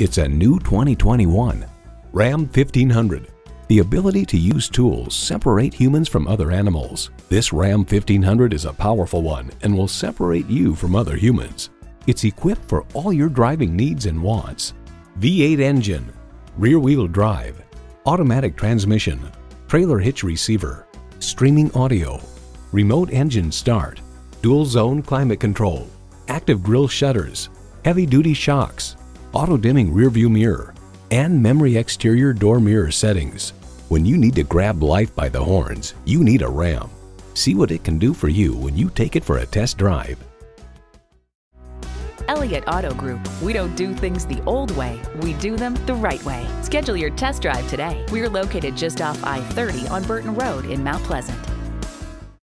It's a new 2021 Ram 1500. The ability to use tools separate humans from other animals. This Ram 1500 is a powerful one and will separate you from other humans. It's equipped for all your driving needs and wants. V8 engine, rear-wheel drive, automatic transmission, trailer hitch receiver, streaming audio, remote engine start, dual zone climate control, active grille shutters, heavy duty shocks, auto dimming rearview mirror, and memory exterior door mirror settings. When you need to grab life by the horns, you need a Ram. See what it can do for you when you take it for a test drive. Elliott Auto Group. We don't do things the old way, we do them the right way. Schedule your test drive today. We're located just off I 30 on Burton Road in Mount Pleasant.